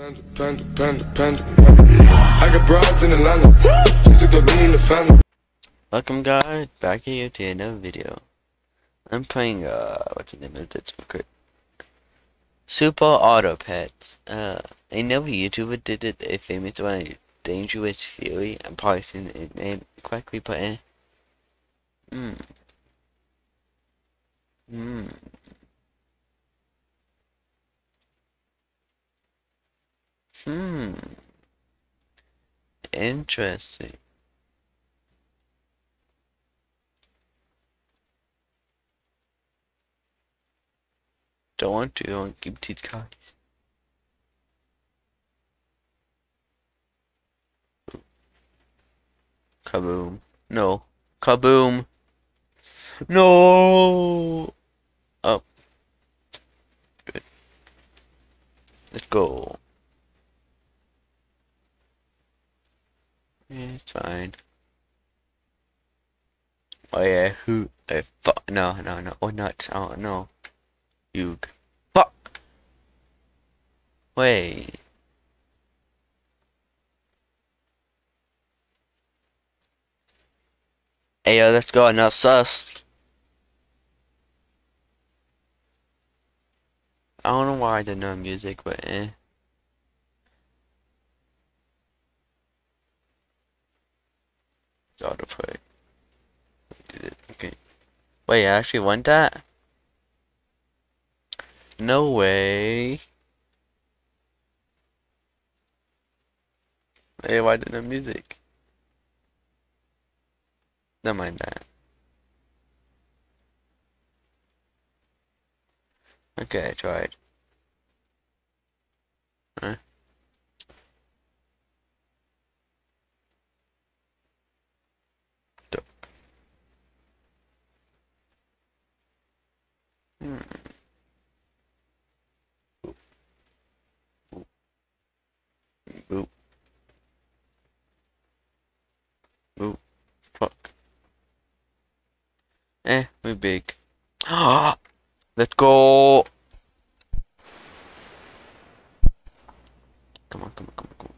Panda, panda, panda, panda. I got broads in Atlanta. Just the lean the family. Welcome guys, back here to another video. I'm playing, uh, what's the name of this secret? Super Auto Pets. Uh, another YouTuber did it, a famous one, Dangerous Fury. I'm probably saying the name correctly, but eh. Hmm. Hmm. Hmm. Interesting. Don't want to, want to keep these. Kaboom. No. Kaboom. No. Up. Good. Let's go. Yeah, it's fine. Oh yeah, Uh, fuck. No, no, no. Oh, nuts. Oh, no. You. Fuck. Wait. Hey, yo, let's go. Now, sus. I don't know why I did no music, but eh. It's autoplay. Did it? Okay. Wait, I actually want that? No way. Hey, why didn't the music? Never mind that. Okay, I tried. Huh? Hmm. Fuck. Eh, we big. Ah! Let's go! Come on, come on, come on, come on.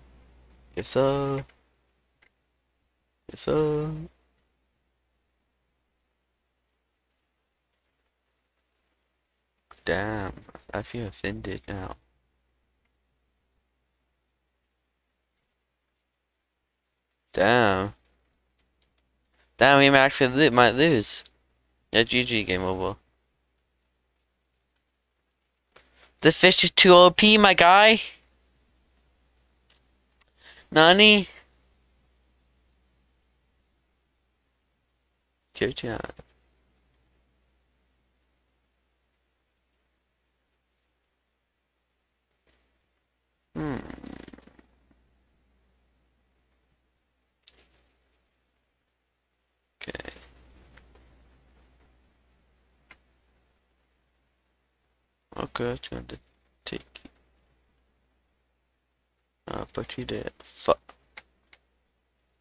Yes, sir. Yes, sir. Damn, I feel offended now. Damn. Damn, we actually lo might lose. Yeah, GG, game over. The fish is too OP, my guy. Nani? Good job. Hmm. Okay. Okay, it's going to take put you there. Fuck.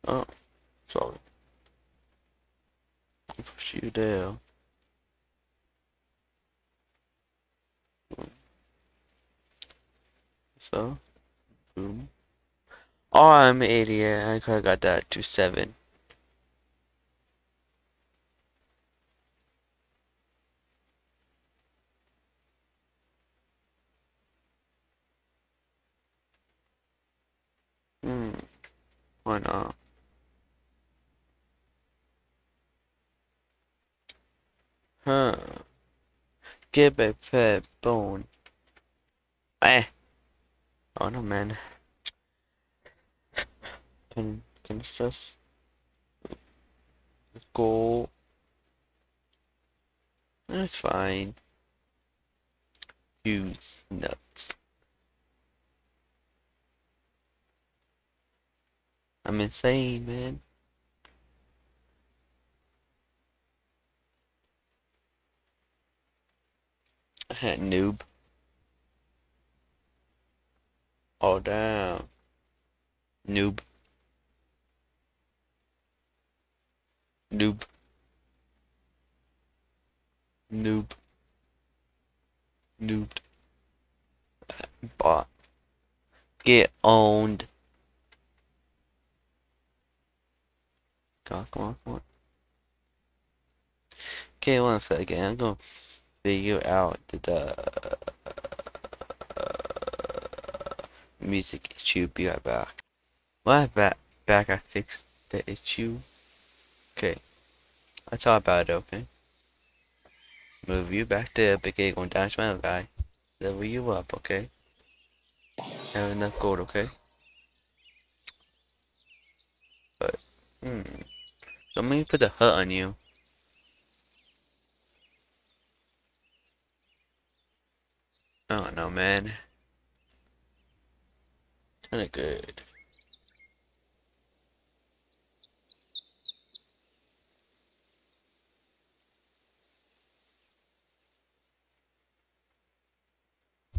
Oh, sorry. Put you So, boom. Oh, I'm an idiot. I could have got that to seven. Hmm. Why not? Huh. Give a pet bone. Eh. Oh no, man. Can can it's just go? That's fine. Use nuts. I'm insane, man. Noob. Oh, damn. Noob. Noob. Noob. Noob. Bot. get owned. On, come on, come on. Okay, one second. I'm gonna figure out the music issue. Be right back. Well, back, back. I fixed the issue. Okay, I all about it. Okay. Move you back to A going down smile guy. Level you up, okay? Have enough gold, okay? But, hmm. Let me put a hut on you. Oh no, man. Kinda good.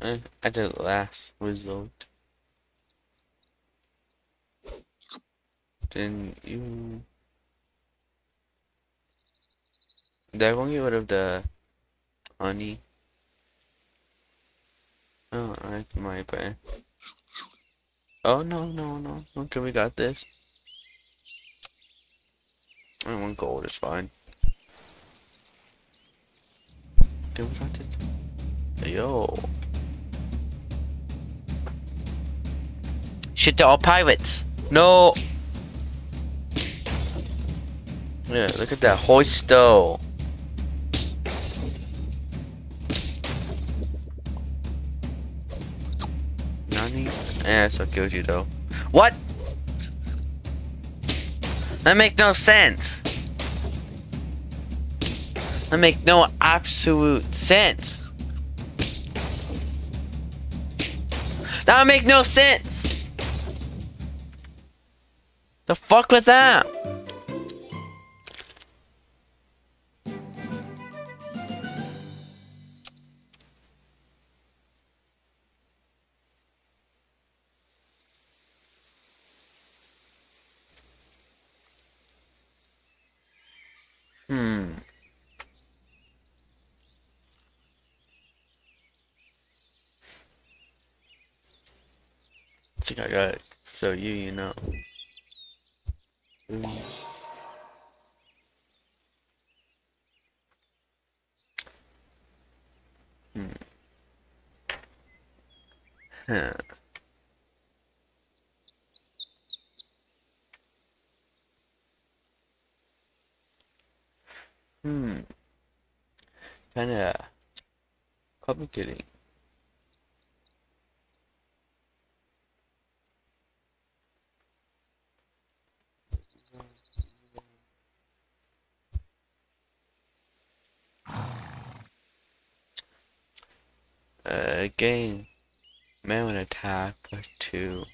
Eh, I did the last result. Then you... Did I want to get rid of the honey? Oh, I might be. Oh, no, no, no. Okay, we got this. I want gold, is fine. Okay, we got this. Yo. Shit, they're all pirates. No. Yeah, look at that hoist though. Yeah, so killed you though. What? That make no sense. That make no absolute sense. That make no sense. The fuck was that? I think I got. So you, you know. Mm. Hmm. Huh. Hmm. Kinda complicating. Uh, game. Man with attack plus two.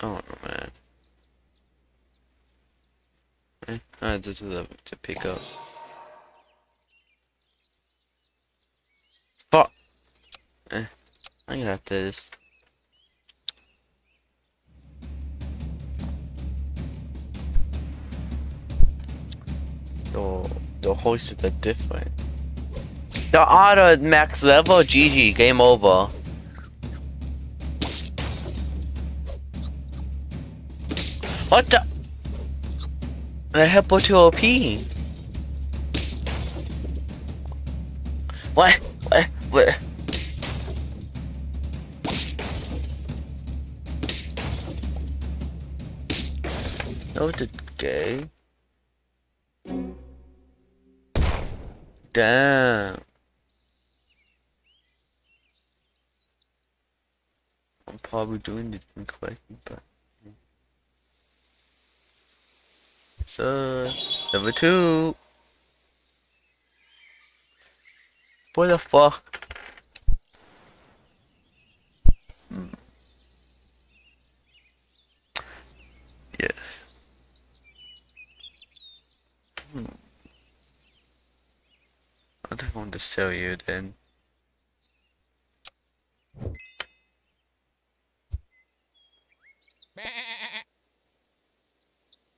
Oh no, man. This is a to pick up. Fuck. Eh, I got this. The the hoists are different. The auto max level, GG, game over. What the? The Hippo 2 OP. What? Damn. I'm probably doing it incorrectly, but. So, number two. What the fuck? Hmm. Yes. what I want to sell you then.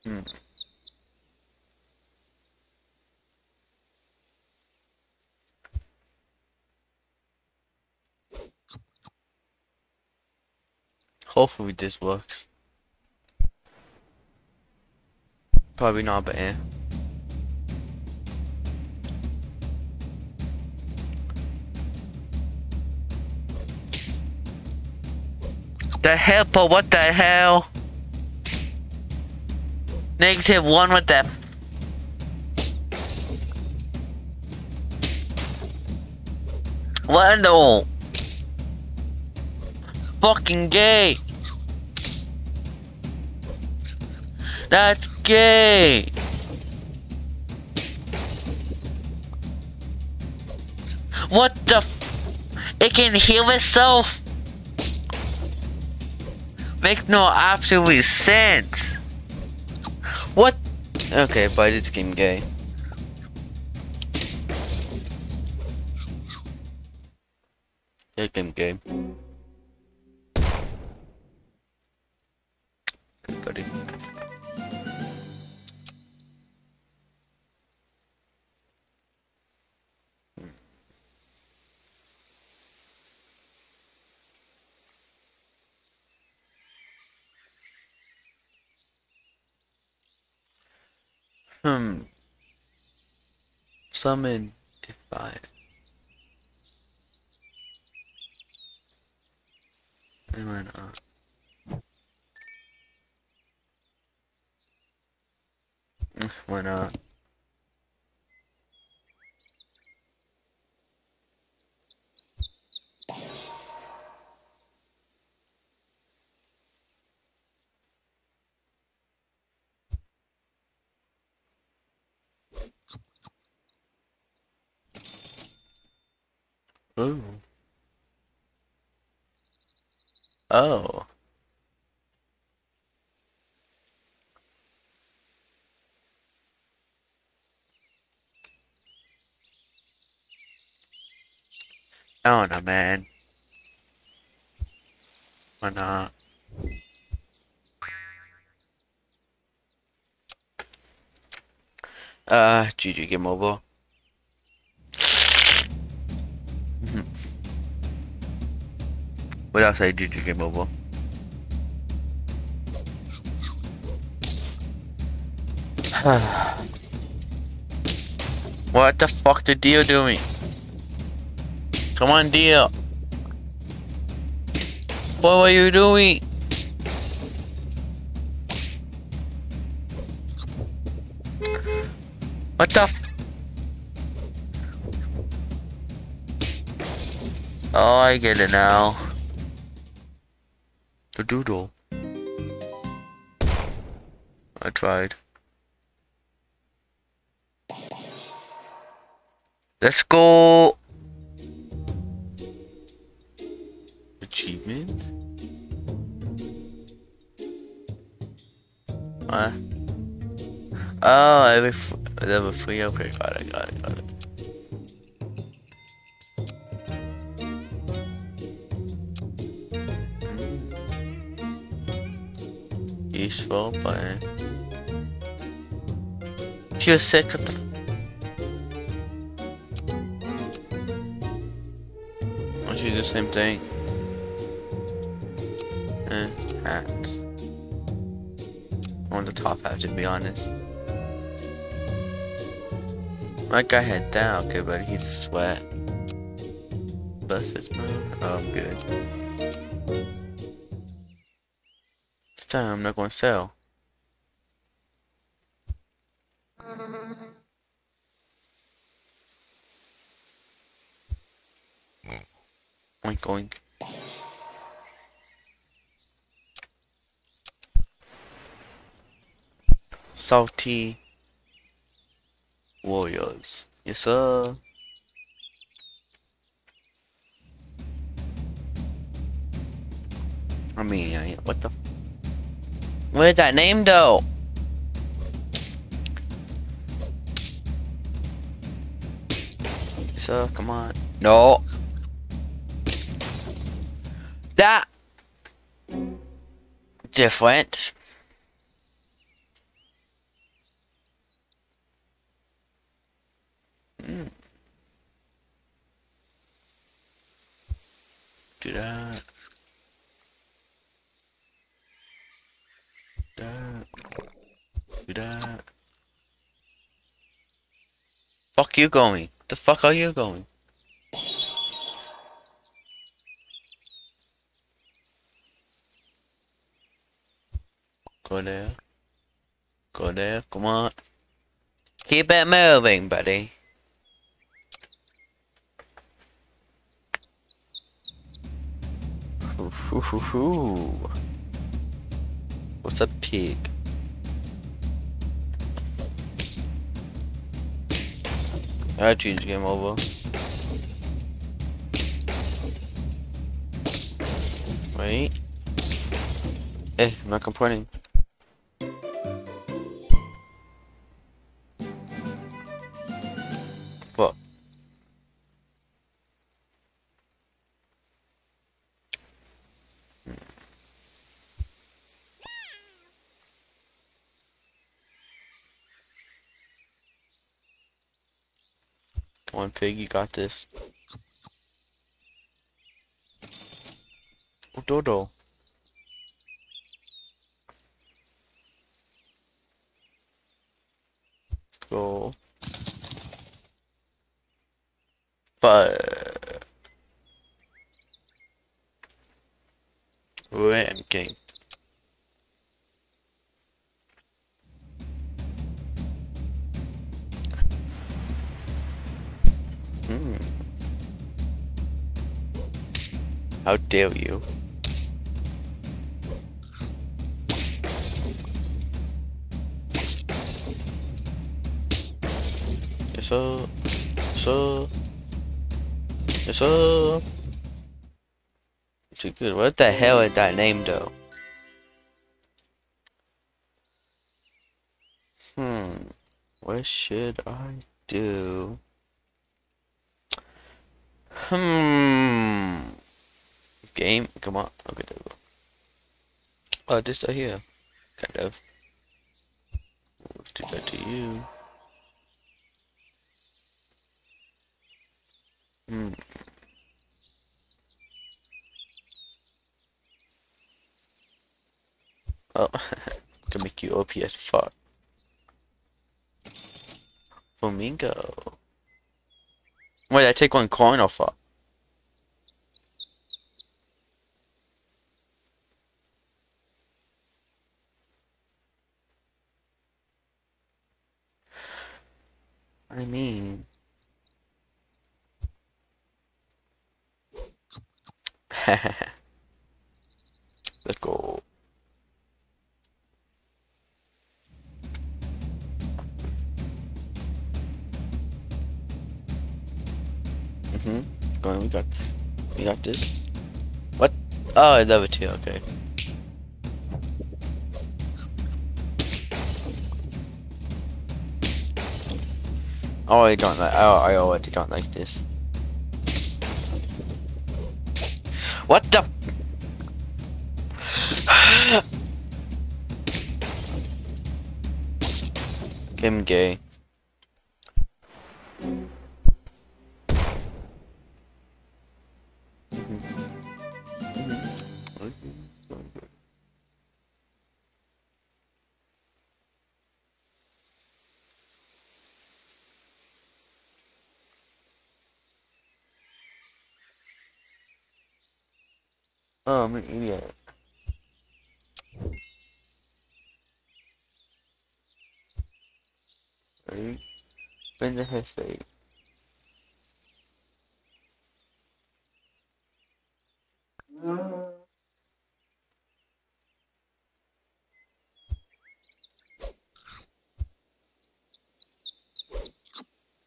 Hmm. Hopefully this works. Probably not, but yeah. The but what the hell? Negative one with that. What in the fucking gay? That's gay. What the? It can heal itself make no absolute sense. What? Okay, but it's game gay. Yeah, game gay. Game Um, summon divine. Am I not? Why not? Oh. Oh don't man. Why not? Uh, GG Game Mobile. What else I GG Game Mobile? what the fuck did Dio doing? Come on, Dio. What were you doing? What the Oh, I get it now. Doodle. I tried. Let's go. Achievement? What? Oh, every f level free. Okay, got it, got it, got it. If you're sick of the Why do the same thing? Eh, hats. I want the top half to be honest. My guy head down, okay, buddy. He's a sweat. Bust man. Oh, I'm good. This time I'm not gonna sell. Mm. Oink oink. Salty Warriors. Yes, sir. I mean, what the? Where's that name though? Lisa, come on. No. That. Different. Mm. Do that. Do that. Do that. Fuck you going. The fuck are you going? Go there. Go there. Come on. Keep it moving, buddy. Hoo, hoo, hoo. What's a pig? I change game over. Wait. Hey, I'm not complaining. Come on, pig, you got this. Oh, Dodo. Go. Fire. Ram King. Hmm. How dare you? Yes, sir. Yes, sir. Yes, sir. Too good. What the hell is that name, though? Hmm. What should I do? Hmm. Game. Come on. Okay, there we go. Oh, this right here. Kind of. Let's do that to you. Hmm. Oh, can make you OP as fuck. Flamingo. Wait, I take one coin off fuck. I mean, let's go. Mm-hmm. Go on, we got, we got this. What? Oh, I love it too. Okay. Oh, I don't like. Oh, I already don't like this. What the? Kim gay. Oh, I'm an idiot. Ready? Bend the fade.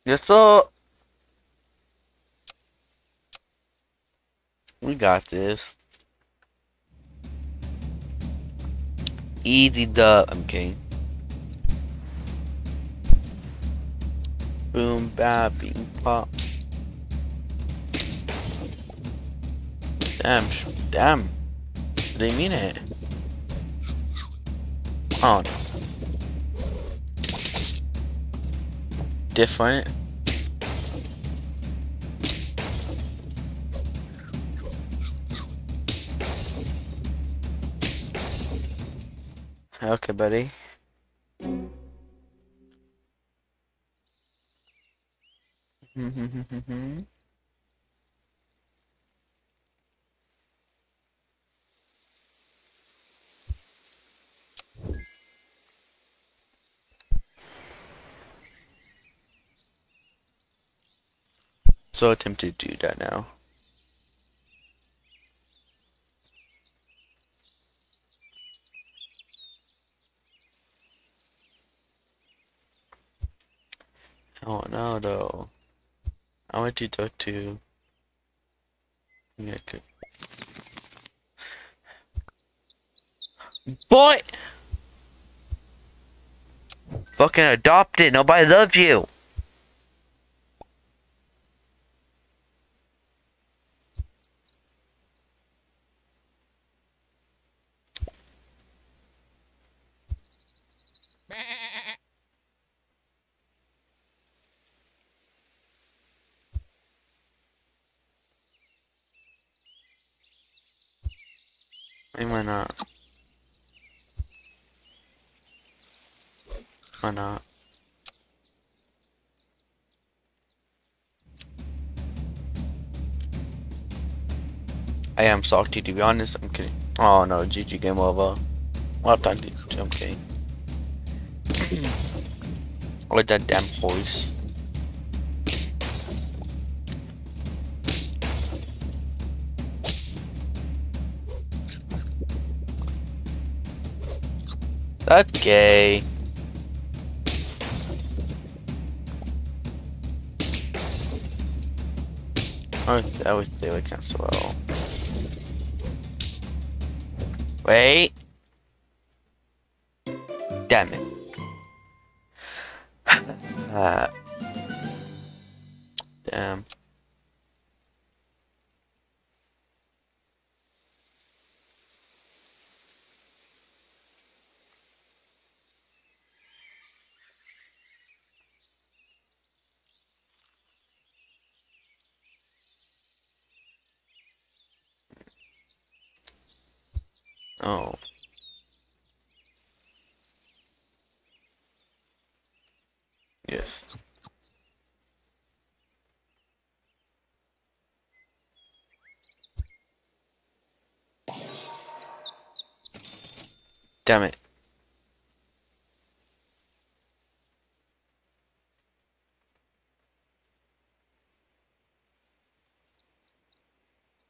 Yes, sir. We got this. Easy dub. I'm kidding. Boom, bap, beam, pop. Damn, damn. They mean it. Oh. Different. Okay, buddy. so attempt to do that now. Oh no though. I want to talk to yeah. Boy Fucking adopted, nobody loves you. Why not? Why not? I am salty to be honest, I'm kidding. Oh no, GG game over. Well done, dude. I'm kidding. With that damn voice. Gay. Oh, that was they would cancel. Wait. Damn it. uh, damn. Oh. Yes. Damn it.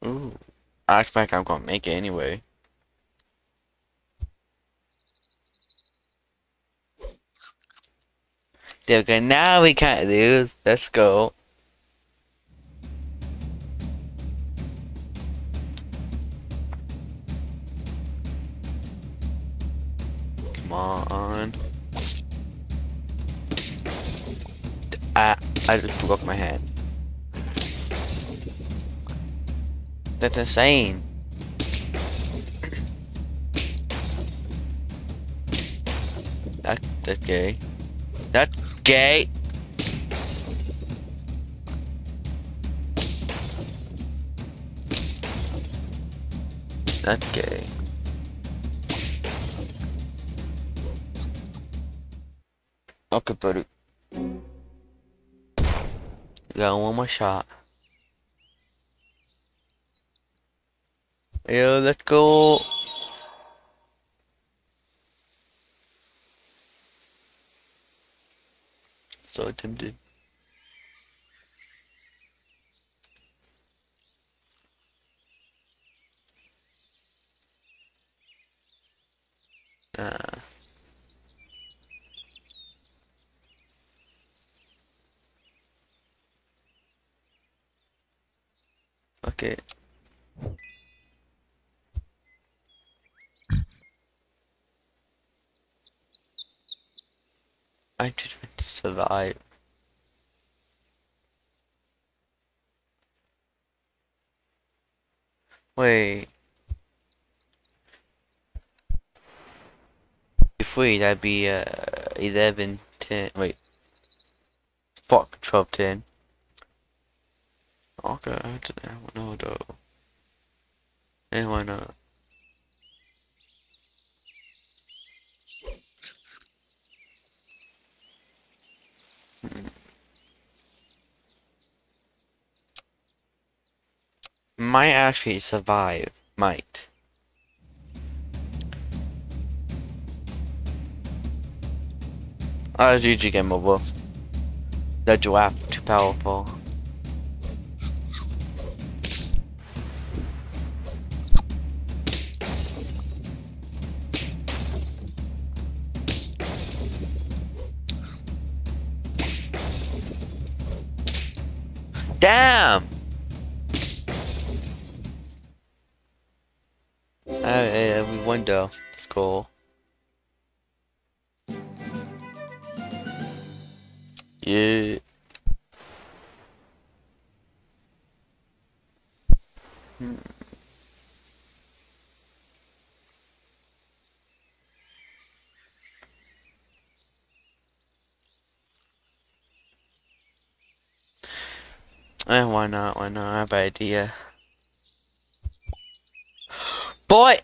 Ooh. I expect I'm gonna make it anyway. Go. Now we can't lose. Let's go. Come on. I I just broke my hand. That's insane. That that's gay. That gay. That's gay. Okay, buddy. Got one more shot. Yo, let's go. So tempted. Survive. Wait. If we, that'd be uh, 11, 10, wait. Fuck, 12, 10. Okay, I don't know though. And why not? Might actually survive. Might. Ah, GG game over. The giraffe too powerful. Damn! Though. Let's go. Yeah. Hmm. Eh, why not? Why not? I have an idea. Boy!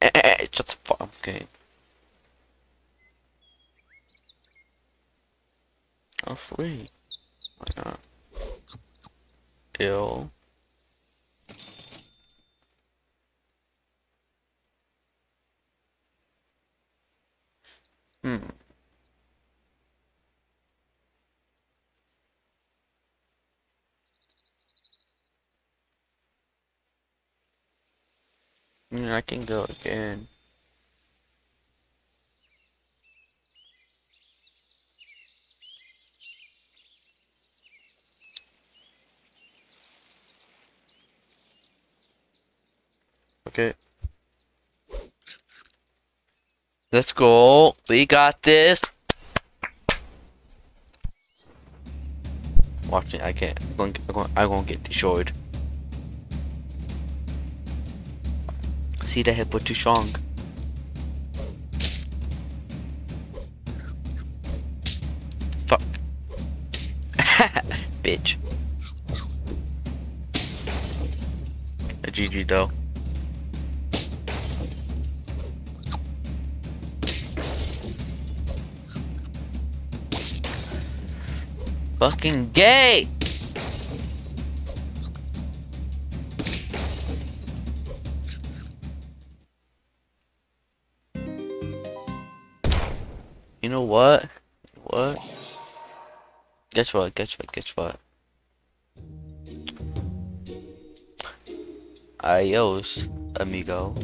Eh, eh, eh, Shut the fuck up, okay. Oh, free. Why not? Ill. Hmm. I can go again. Okay. Let's go. We got this. Watch me. I can't. I'm going. I'm to get destroyed. See the hippo too strong. Fuck. Bitch. A GG though. Fucking gay! You know what? What? Guess what? Guess what? Guess what? Adios, amigo.